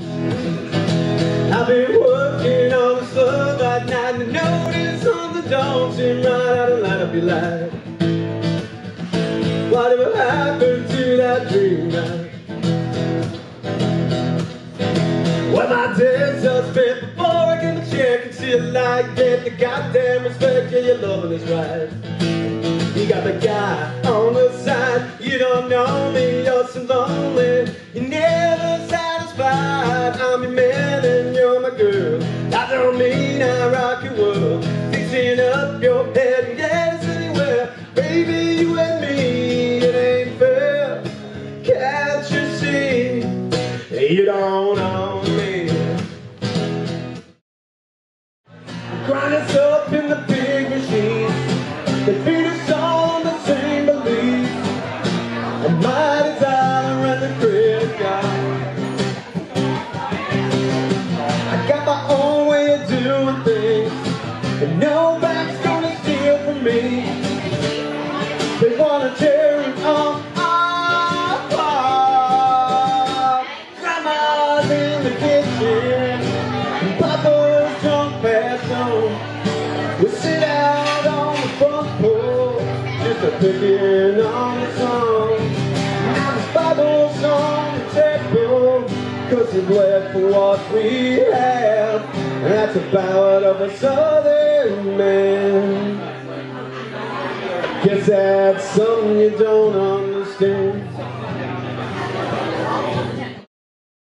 I've been working on the slug at night and notice something don't seem right. I don't light up your light. Whatever happened to that dream night? Well, my day's just spent before I get the check and see a light. Get the goddamn respect, yeah, your loving is right. You got the guy on the side, you don't know me, you're so lonely. You I don't mean I rock your world, fixing up your head and yes anywhere. Baby, you and me, it ain't fair. Can't you see? You don't own me. Grind us up in the big machine. They feed us all on the same belief. A mighty dollar and the credit. No gonna steal from me. They wanna tear it all apart. Grandma's in the kitchen, and Papa's drunk past home. We sit out on the front porch, just a picking on the song. Now Bible's on the table, cause it's left for what we have. And that's a ballad of a southern Guess that's something you don't understand.